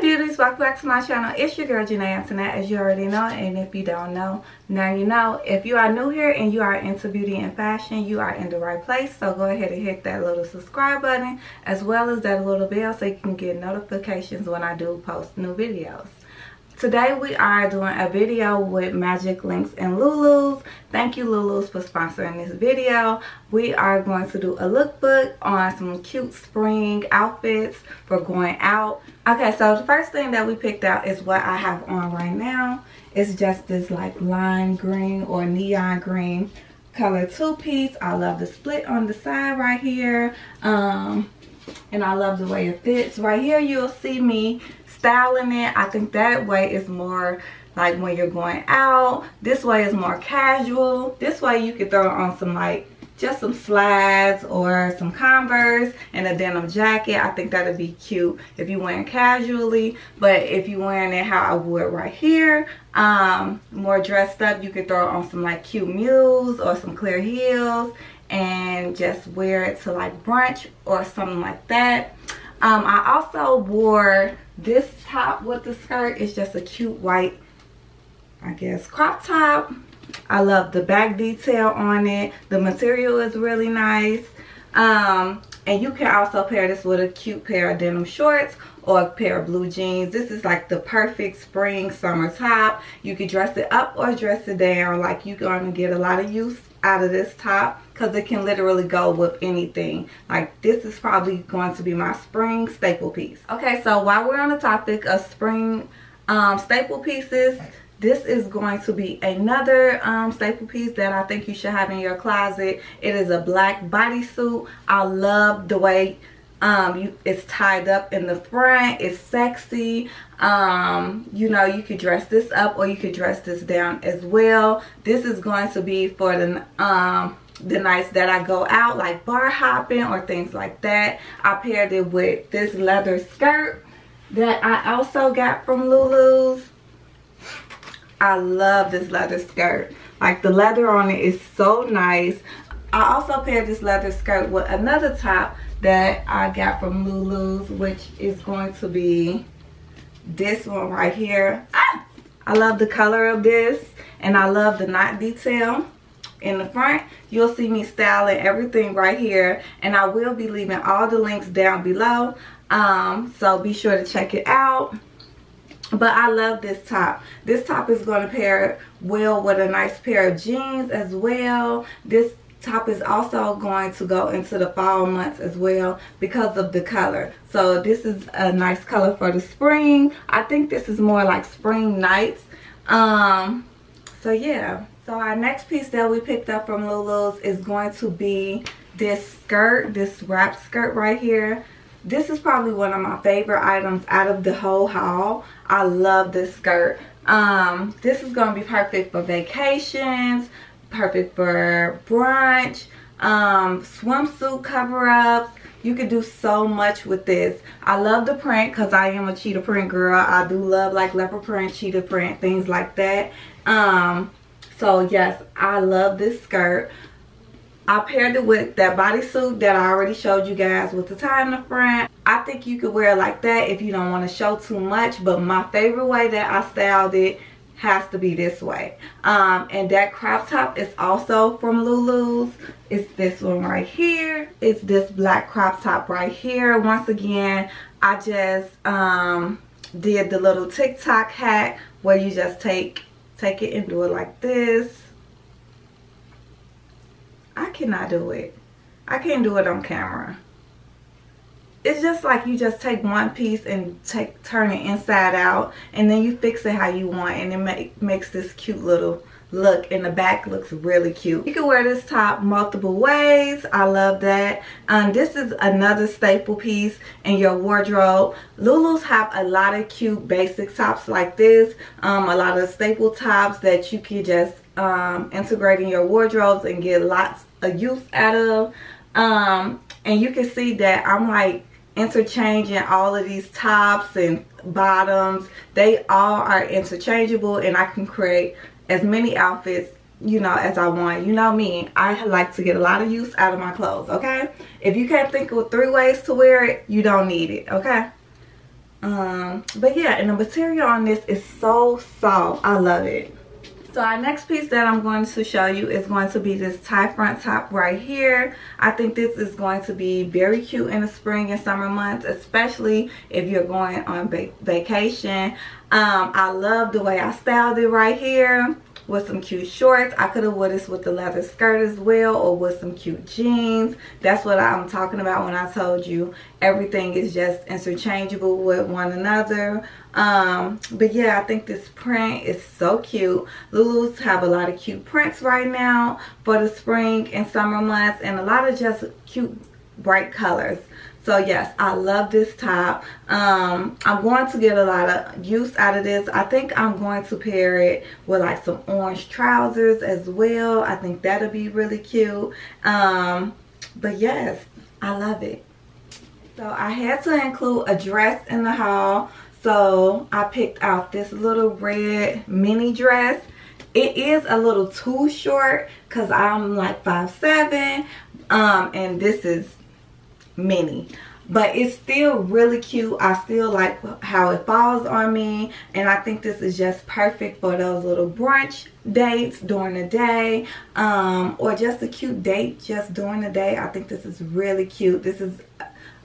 beauties welcome back to my channel. It's your girl Janae Antoinette as you already know and if you don't know now you know. If you are new here and you are into beauty and fashion you are in the right place so go ahead and hit that little subscribe button as well as that little bell so you can get notifications when I do post new videos Today we are doing a video with Magic Links and Lulu's. Thank you Lulu's for sponsoring this video. We are going to do a lookbook on some cute spring outfits for going out. Okay, so the first thing that we picked out is what I have on right now. It's just this like lime green or neon green color two-piece. I love the split on the side right here. Um, and I love the way it fits. Right here you'll see me styling it. I think that way is more like when you're going out. This way is more casual. This way you could throw on some like just some slides or some Converse and a denim jacket. I think that'd be cute if you wearing casually. But if you wearing it how I would right here, um, more dressed up, you could throw on some like cute mules or some clear heels and just wear it to like brunch or something like that. Um, I also wore this top with the skirt. It's just a cute white, I guess, crop top. I love the back detail on it. The material is really nice. Um, and you can also pair this with a cute pair of denim shorts or a pair of blue jeans. This is like the perfect spring summer top. You can dress it up or dress it down. Like you're going to get a lot of use out of this top because it can literally go with anything like this is probably going to be my spring staple piece okay so while we're on the topic of spring um, staple pieces this is going to be another um, staple piece that I think you should have in your closet. It is a black bodysuit. I love the way um, you, it's tied up in the front. It's sexy. Um, you know, you could dress this up or you could dress this down as well. This is going to be for the um, the nights that I go out like bar hopping or things like that. I paired it with this leather skirt that I also got from Lulu's. I love this leather skirt. Like the leather on it is so nice. I also paired this leather skirt with another top that I got from Lulu's, which is going to be this one right here. Ah! I love the color of this, and I love the knot detail in the front. You'll see me styling everything right here, and I will be leaving all the links down below. Um, so be sure to check it out but I love this top. This top is going to pair well with a nice pair of jeans as well. This top is also going to go into the fall months as well because of the color. So this is a nice color for the spring. I think this is more like spring nights. Um, so yeah. So our next piece that we picked up from Lulu's is going to be this skirt, this wrap skirt right here. This is probably one of my favorite items out of the whole haul. I love this skirt. Um this is going to be perfect for vacations perfect for brunch um swimsuit cover-ups. You can do so much with this. I love the print because i am a cheetah print girl. I do love like leopard print cheetah print things like that. Um so yes i love this skirt I paired it with that bodysuit that I already showed you guys with the tie in the front. I think you could wear it like that if you don't want to show too much. But my favorite way that I styled it has to be this way. Um, and that crop top is also from Lulu's. It's this one right here. It's this black crop top right here. Once again, I just um, did the little TikTok hack where you just take take it and do it like this I cannot do it. I can't do it on camera. It's just like you just take one piece and take turn it inside out and then you fix it how you want and it make, makes this cute little look and the back looks really cute. You can wear this top multiple ways. I love that. Um this is another staple piece in your wardrobe. Lulu's have a lot of cute basic tops like this um a lot of staple tops that you can just um integrate in your wardrobes and get lots of use out of. Um and you can see that i'm like interchanging all of these tops and bottoms. They all are interchangeable and i can create as many outfits you know as i want you know me i like to get a lot of use out of my clothes okay if you can't think of three ways to wear it you don't need it okay Um, but yeah, and the material on this is so soft. I love it. So our next piece that I'm going to show you is going to be this tie front top right here. I think this is going to be very cute in the spring and summer months, especially if you're going on vacation. Um, I love the way I styled it right here with some cute shorts. I could have wore this with the leather skirt as well or with some cute jeans. That's what I'm talking about when I told you everything is just interchangeable with one another. Um, but yeah, I think this print is so cute. Lulu's have a lot of cute prints right now for the spring and summer months and a lot of just cute bright colors so yes i love this top. Um i'm going to get a lot of use out of this. I think i'm going to pair it with like some orange trousers as well. I think that'll be really cute. Um but yes i love it. So i had to include a dress in the haul. So i picked out this little red mini dress. It is a little too short because i'm like five seven um and this is mini but it's still really cute. I still like how it falls on me. And i think this is just perfect for those little brunch dates during the day um, or just a cute date just during the day. I think this is really cute. This is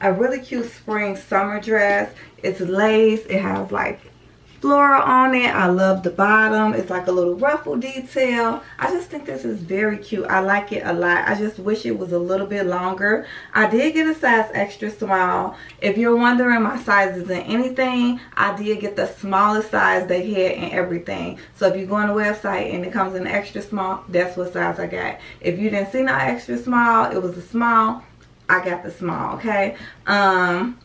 a really cute spring summer dress. It's lace. It has like floral on it. I love the bottom. It's like a little ruffle detail. I just think this is very cute. I like it a lot. I just wish it was a little bit longer. I did get a size extra small. If you're wondering my sizes in anything, I did get the smallest size they had in everything. So if you go on the website and it comes in extra small, that's what size I got. If you didn't see no extra small, it was a small. I got the small, okay? Um,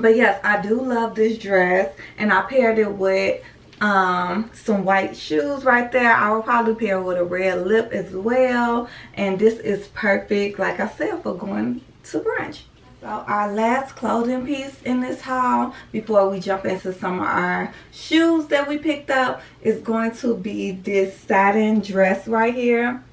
but yes i do love this dress and i paired it with um some white shoes right there. I will probably pair with a red lip as well and this is perfect like i said for going to brunch. So our last clothing piece in this haul before we jump into some of our shoes that we picked up is going to be this satin dress right here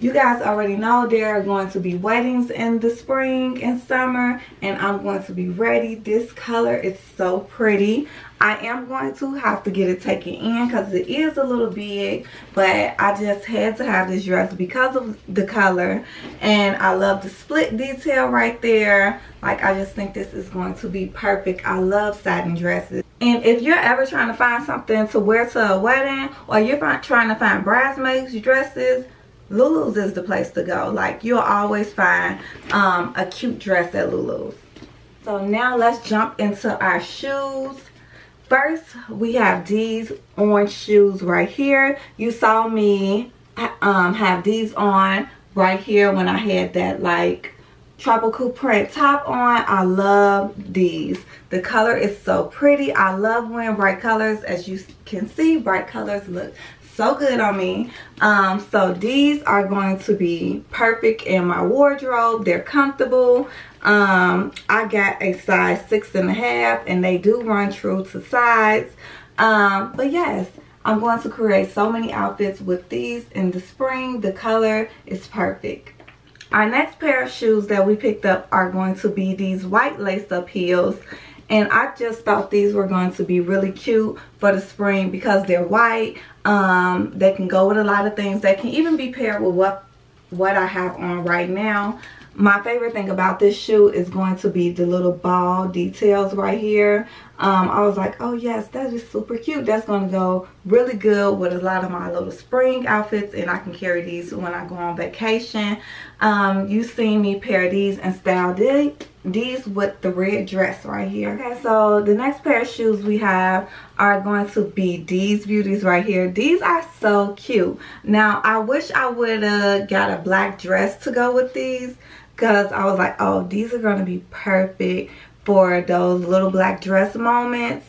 you guys already know there are going to be weddings in the spring and summer and I'm going to be ready. This color is so pretty. I am going to have to get it taken in because it is a little big but I just had to have this dress because of the color and I love the split detail right there like I just think this is going to be perfect I love satin dresses and if you're ever trying to find something to wear to a wedding or you're trying to find bridesmaids dresses Lulu's is the place to go. Like you'll always find um, a cute dress at Lulu's. So now let's jump into our shoes. First, we have these orange shoes right here. You saw me um, have these on right here when I had that like tropical print top on. I love these. The color is so pretty. I love wearing bright colors. As you can see, bright colors look so good on me. Um, so these are going to be perfect in my wardrobe. They're comfortable. Um, i got a size six and a half and they do run true to size. Um, but yes i'm going to create so many outfits with these in the spring. The color is perfect. Our next pair of shoes that we picked up are going to be these white lace up heels. And I just thought these were going to be really cute for the spring because they're white um, they can go with a lot of things. They can even be paired with what what I have on right now my favorite thing about this shoe is going to be the little ball details right here. Um, I was like oh yes that is super cute. That's going to go really good with a lot of my little spring outfits and I can carry these when I go on vacation. Um, you seen me pair these and style these these with the red dress right here. Okay. So the next pair of shoes we have are going to be these beauties right here. These are so cute. Now i wish i would have got a black dress to go with these because i was like oh these are going to be perfect for those little black dress moments.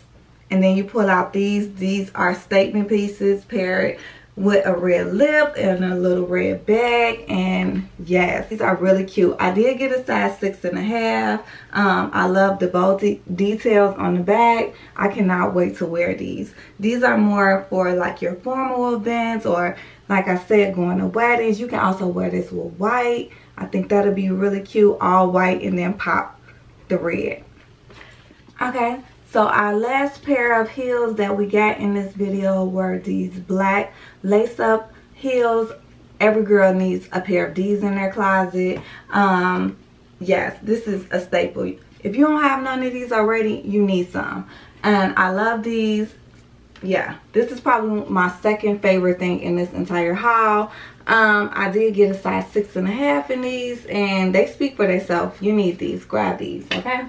And then you pull out these these are statement pieces paired with a red lip and a little red bag and yes these are really cute. I did get a size six and a half. Um, i love the bow de details on the back i cannot wait to wear these. These are more for like your formal events or like i said going to weddings. You can also wear this with white. I think that'll be really cute all white and then pop the red. Okay, so our last pair of heels that we got in this video were these black lace-up heels. Every girl needs a pair of these in their closet. Um, yes, this is a staple. If you don't have none of these already, you need some. And I love these. Yeah, this is probably my second favorite thing in this entire haul. Um, I did get a size six and a half in these and they speak for themselves. You need these. Grab these, okay?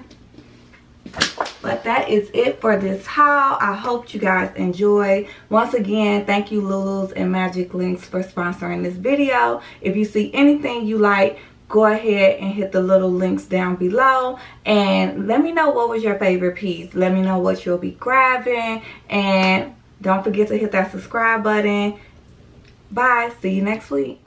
But that is it for this haul. I hope you guys enjoy. Once again thank you lulus and magic links for sponsoring this video. If you see anything you like go ahead and hit the little links down below. And let me know what was your favorite piece. Let me know what you'll be grabbing. And don't forget to hit that subscribe button. Bye. See you next week